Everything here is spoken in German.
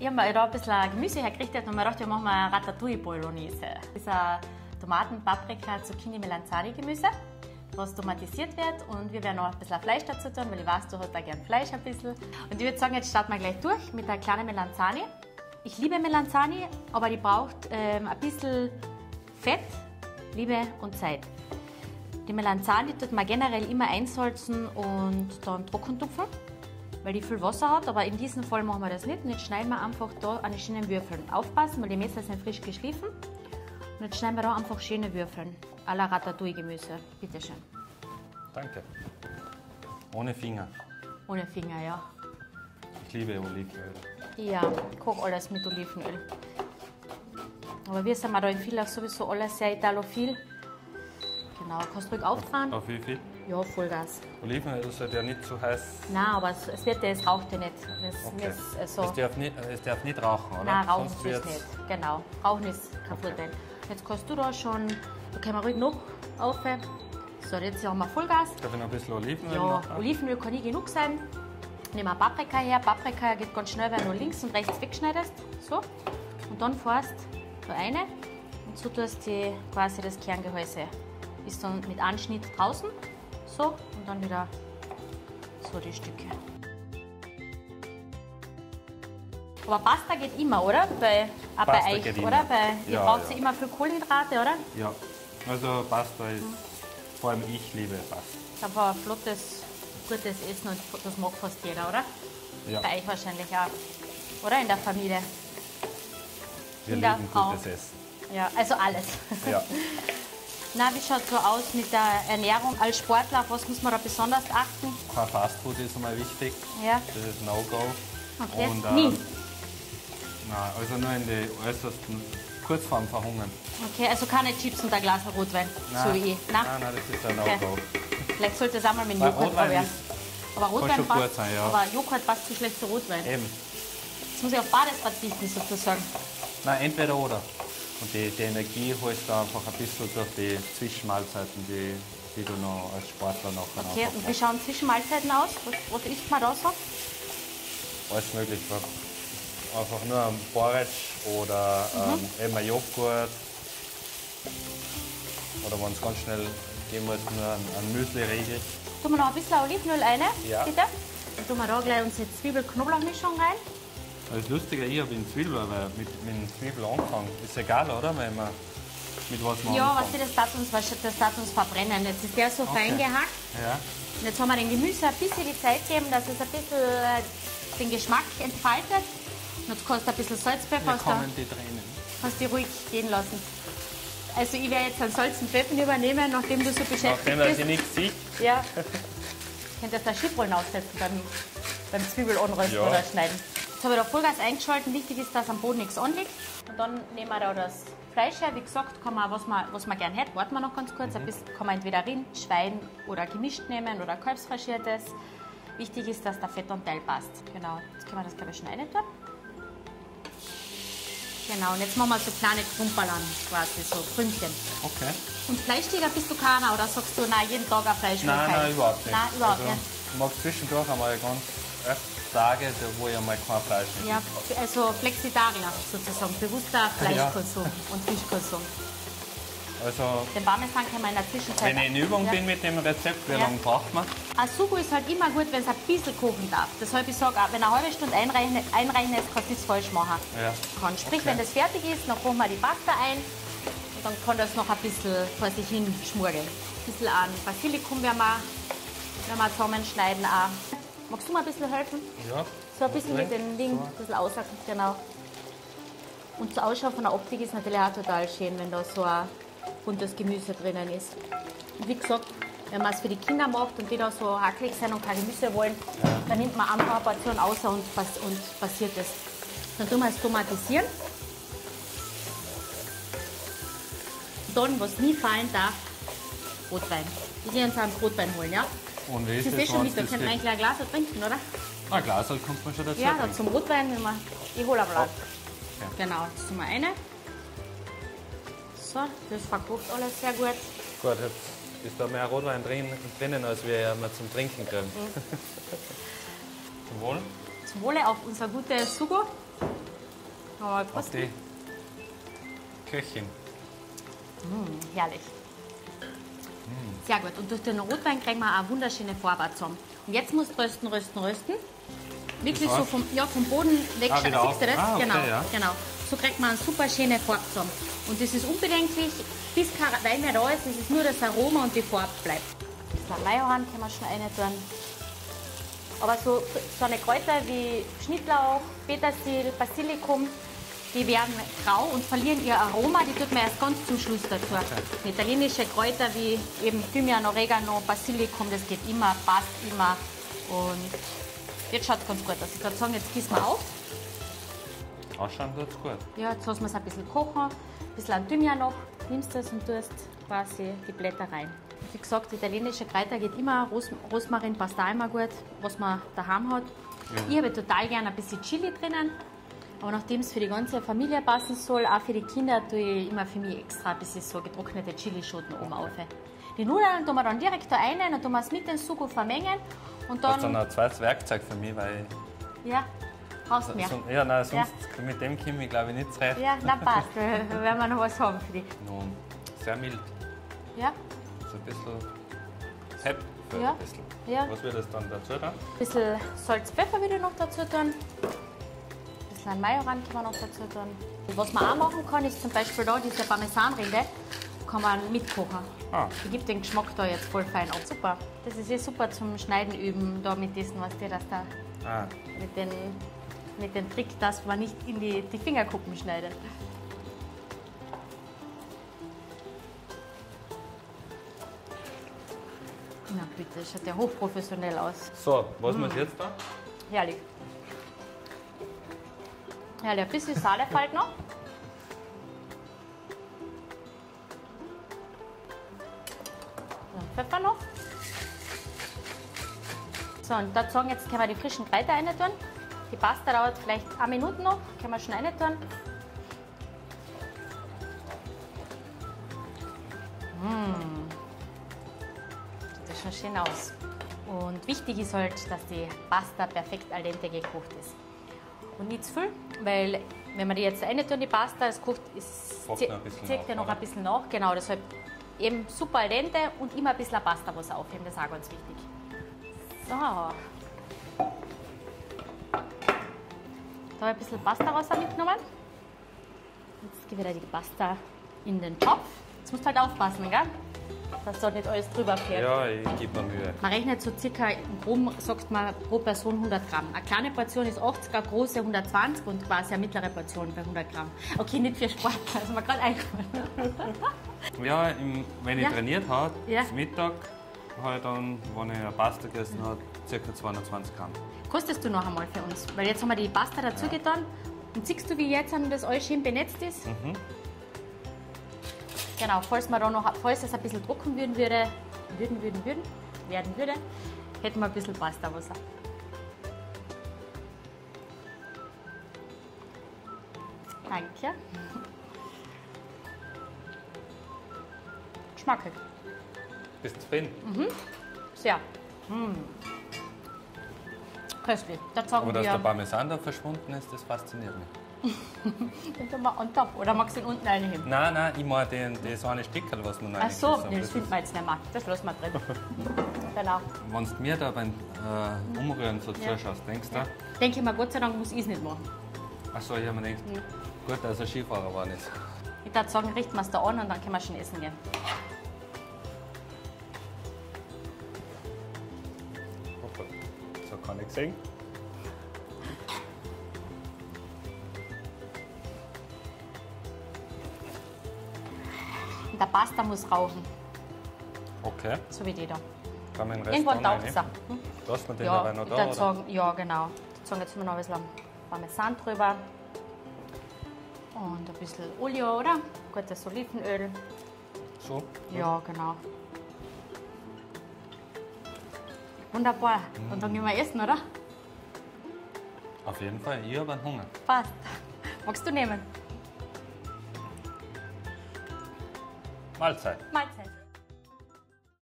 Ich habe mir da ein bisschen Gemüse hergerichtet und mir gedacht, wir machen mal Ratatouille Bolognese. Das ist ein Tomaten, Paprika, Zucchini, Melanzani Gemüse, was tomatisiert wird und wir werden noch ein bisschen Fleisch dazu tun, weil ich weiß, du hast da gern Fleisch ein bisschen. Und ich würde sagen, jetzt starten wir gleich durch mit einer kleinen Melanzani. Ich liebe Melanzani, aber die braucht ähm, ein bisschen Fett, Liebe und Zeit. Die Melanzani tut man generell immer einsalzen und dann trocken tupfen, weil die viel Wasser hat. Aber in diesem Fall machen wir das nicht. Und jetzt schneiden wir einfach da eine schönen Würfeln. Aufpassen, weil die Messer sind frisch geschliffen. Und jetzt schneiden wir da einfach schöne Würfeln. A la Ratatouille-Gemüse. Bitte schön. Danke. Ohne Finger. Ohne Finger, ja. Ich liebe Olivenöl. Ja, ich koche alles mit Olivenöl. Aber wir sind da in Villach sowieso alle sehr italophil. Genau, kannst du ruhig auftragen? Auf wie viel? Ja, Vollgas. Olivenöl sollte ja nicht zu heiß. Nein, aber es, es wird es raucht ja nicht. Es, Okay. es, also, Es, darf nicht, es darf nicht rauchen, oder? nein, rauchen Sonst wird's- nicht. Genau, rauchen ist kein Vorteil. Jetzt kannst du da schon, da können wir ruhig noch auf. So, jetzt haben wir Vollgas. Darf ich noch ein bisschen Olivenöl Ja, machen? Olivenöl kann nicht genug sein. Nehmen wir Paprika her. Paprika geht ganz schnell, wenn du links und rechts wegschneidest. So. Und dann fährst da eine und so tust du quasi das Kerngehäuse. Ist dann mit Anschnitt draußen. So. Und dann wieder so die Stücke. Aber Pasta geht immer, oder? Bei, auch bei euch, oder? immer. Bei, ihr Ja, braucht ja. immer viel Kohlenhydrate, oder? Ja. Also Pasta ist, vor allem ich liebe Pasta. Das ist einfach ein flottes, gutes Essen und das mag fast jeder, oder? Ja. Bei euch wahrscheinlich auch. Oder in der Familie. Wir Kinder, lieben gutes Essen. Ja, also alles. Ja. Na, wie schaut so aus mit der Ernährung als Sportler? Auf was muss man da besonders achten? Kein Fastfood ist einmal wichtig. Ja, Das ist No-Go. okay. Und, äh, Nie. Nein, also nur in die äußersten, kurz vorm Verhungern. Okay, also keine Chips und ein Glas Rotwein, so wie ich. nein, Nein? nein, das ist ein Okay. No-Go. Vielleicht sollte es auch mal mit Joghurt Rotwein probieren. Aber Rotwein passt, sein, ja. aber Joghurt passt zu schlecht zu Rotwein. Eben. Jetzt muss ich auf beides verzichten, sozusagen. Nein, entweder oder. Und die, die Energie holst du einfach ein bisschen durch die Zwischenmahlzeiten, die, die du noch als Sportler nachher Okay, und wie schauen Zwischenmahlzeiten aus? Was, was isst man da so? alles möglich. Einfach nur ein Porridge oder Mhm. ähm, eben ein Joghurt. Oder wenn es ganz schnell gehen muss, nur ein, ein Müsli-Riegel. Tun wir noch ein bisschen Olivenöl rein, Ja. bitte. Dann tun wir da gleich unsere Zwiebel-Knoblauch-Mischung rein. Das Lustige, ich habe in Zwiebel, weil mit, mit dem Zwiebel angefangen. Ist egal, oder? Wenn man mit was man Ja, was das darf uns, das darf uns verbrennen. Jetzt ist der so Okay. fein gehackt. Ja. Und jetzt haben wir dem Gemüse ein bisschen die Zeit gegeben, dass es ein bisschen äh, den Geschmack entfaltet. Und jetzt kannst du ein bisschen Salz, Pfeffer, Hier hast du, kommen die Tränen. hast du ruhig gehen lassen. Also ich werde jetzt einen Salz und Pfeffer übernehmen, nachdem du so beschäftigt Nachdem er bist. sie nichts sieht. Ja. Ich könnte das da Schiffrollen aufsetzen beim, beim Zwiebel anrösten Ja. oder schneiden. Jetzt habe ich da Vollgas eingeschalten. Wichtig ist, dass am Boden nichts anliegt. Und dann nehmen wir da das Fleisch her. Wie gesagt, kann man, was man, was man gerne hätte, warten wir noch ganz kurz. Ein bisschen kann man entweder Rind, Schwein oder gemischt nehmen oder Kalbsfaschiertes. Wichtig ist, dass der Fettanteil passt. Genau. Jetzt können wir das, glaube ich, schneiden tun. Genau, und jetzt machen wir so kleine Krumperlern quasi, so Krümmchen. Okay. Und Fleischtiger bist du keiner oder sagst du, nein, jeden Tag ein Fleisch? Nein, nein, überhaupt nicht. Nein, überhaupt also, nicht. Ich mag zwischendurch einmal ganz öfter Tage, wo ich einmal kein Fleisch nicht Ja, also Flexitarier sozusagen, bewusster Fleischkonsum und Fischkonsum. Also, Den Parmesan kann man in der Zwischenzeit... wenn ich in Übung ja. bin mit dem Rezept, wie Ja. lange braucht man? Ein Sugo ist halt immer gut, wenn es ein bisschen kochen darf. Deshalb ich sage, wenn eine halbe Stunde einrechnet, einrechnet kannst du nichts falsch machen. Ja. Kann. Sprich, wenn das fertig ist, dann kochen wir die Pasta ein und dann kann das noch ein bisschen vor sich hin schmurgeln. Ein bisschen an Basilikum werden wir, werden wir zusammenschneiden auch. Magst du mir ein bisschen helfen? Ja. So ein bisschen mit den Ding, ein bisschen auslassen, genau. Und zur Ausschau von der Optik ist natürlich auch total schön, wenn da so ein buntes Gemüse drinnen ist. Und wie gesagt, wenn man es für die Kinder macht und die da so hackelig sind und kein Gemüse wollen, dann nimmt man einfach eine Portion aus und, und passiert es. Dann tun wir es tomatisieren. Dann, was nie fallen darf, Rotwein. Wir gehen uns einen Rotwein holen, ja? Und wie ist ist das, schon wenn's Mittag, das können wir gibt? eigentlich ein Glas trinken, oder? Ein Glas kommt man schon dazu. Ja, dann trinken. zum Rotwein nehmen wir. Ich hole ein Blatt. Okay. Genau, jetzt tun wir eine. So, das verkocht alles sehr gut. Gut, jetzt ist da mehr Rotwein drin, drinnen, als wir mal zum Trinken kriegen. Mhm. Zum Wohl. Zum Wohle auf unser gutes Sugo. Auf die Köchin. Mm, herrlich. Sehr gut. Und durch den Rotwein kriegen wir auch wunderschöne Farbe zusammen. Und jetzt musst du rösten, rösten, rösten. Wirklich so vom, ja, vom Boden weg. Ah, Siehst du das? Ah, okay, genau, ja. genau. So kriegt man eine super schöne Farbe zusammen. Und das ist unbedenklich, bis kein Wein mehr da ist. Es ist nur das Aroma und die Farbe bleibt. Ein bisschen Majoran können wir schon rein tun. Aber so, so eine Kräuter wie Schnittlauch, Petersil, Basilikum, die werden grau und verlieren ihr Aroma. Die tut man erst ganz zum Schluss dazu. Italienische Kräuter wie eben Thymian, Oregano, Basilikum, das geht immer, passt immer. Und jetzt schaut es ganz gut aus. Ich würde sagen, jetzt gießen wir auf. Ausschauen tut's gut. Ja, jetzt lassen wir es ein bisschen kochen, ein bisschen an Thymian noch, nimmst das und tust quasi die Blätter rein. Wie gesagt, italienische Kräuter geht immer, Ros Rosmarin passt auch immer gut, was man daheim hat. Ich habe total gerne ein bisschen Chili drinnen, aber nachdem es für die ganze Familie passen soll, auch für die Kinder, tue ich immer für mich extra ein bisschen so getrocknete Chilischoten oben auf. Die Nudeln tun wir dann direkt da rein, dann tun wir es mit dem Sugo vermengen und Das ist dann, dann ein zweites Werkzeug für mich, weil ja, brauchst mehr. so, ja, nein, sonst mit dem komme ich glaube ich nicht zurecht. Ja, na passt, da werden wir noch was haben für dich. Nur sehr mild, Ja, so ein bisschen Pep für Ja. ein bisschen. Ja. Was wird das dann dazu dann? Ein bisschen Salz, Pfeffer wieder noch dazu tun. Bisschen an Majoran kann man noch dazu tun. Was man auch machen kann, ist zum Beispiel da diese Parmesanrinde, kann man mitkochen. Ah. Die gibt den Geschmack da jetzt voll fein ab. Super. Das ist eh super zum Schneiden üben, da mit diesen, was dir das da, Ah, mit den, mit dem Trick, dass man nicht in die, die Fingerkuppen schneidet. Na bitte, schaut ja hochprofessionell aus. So, was Mm. muss jetzt da? Herrlich. Ein bisschen fällt noch. Und Pfeffer noch. So, und da sagen jetzt können wir die frischen Kräuter rein tun. Die Pasta dauert vielleicht eine Minute noch, können wir schon rein tun. Mmh. Sieht das schon schön aus. Und wichtig ist halt, dass die Pasta perfekt al dente gekocht ist. Und nicht zu viel, weil wenn man die jetzt rein tun, die Pasta, es kocht, es zieht ja noch ein bisschen nach. Genau, deshalb eben super al dente und immer ein bisschen Pasta was aufheben, das ist auch ganz wichtig. So. Da habe ich ein bisschen Pasta raus mitgenommen. Jetzt gebe ich die Pasta in den Topf. Jetzt musst du halt aufpassen, gell? Dass da nicht alles drüber fährt. Ja, ich gebe mir Mühe. Man rechnet so circa, im Groben sagt man pro Person 100 Gramm. Eine kleine Portion ist 80, eine große 120 und quasi eine mittlere Portion bei 100 Gramm. Okay, nicht für Sport, das ist mir gerade eingefallen. Ja, im, wenn ich Ja. trainiert habe, Ja. Mittag, halt dann, wenn ich eine Pasta gegessen habe, ca. 220 Gramm. Kostest du noch einmal für uns? Weil jetzt haben wir die Pasta dazu getan. Und siehst du, wie jetzt das alles schön benetzt ist? Mhm. Genau, falls man da noch, falls es ein bisschen trocken würden würde, würden, würden, würden, werden würde, hätten wir ein bisschen Pastawasser. Danke. Schmackig. Bist du zufrieden? Sehr. Mm. Köstlich. Da Aber dass der Parmesan da verschwunden ist, das fasziniert mich. Den tun wir on top. Oder magst du ihn unten reinheben? Nein, nein, ich meine den, das eine Stickerl, was man Ach so, nee, das finden wir jetzt nicht mehr. Das lassen wir drin. genau. Wenn du mir da beim äh, Umrühren so Ja. zuschaust, denkst du, Ja. Denke ich mir, Gott sei Dank muss ich es nicht machen. ach so, ich habe mir gedacht, gut, dass er Skifahrer war nicht. Ich würde sagen, richten wir es da an und dann können wir schon essen gehen. So kann ich sehen. Der Pasta muss rauchen, Okay, so wie die da. kann man den Rest Irgendwann taucht es auch. Lass mir den Ja, aber noch da, sagen, ja, genau. Sagen, jetzt wir noch ein bisschen Parmesan drüber. Und ein bisschen Olio, oder? Gutes Olivenöl. So? Ja, genau. Wunderbar. Und dann gehen wir essen, oder? Auf jeden Fall, ich habe Hunger. Passt. Magst du nehmen? Mahlzeit. Mahlzeit.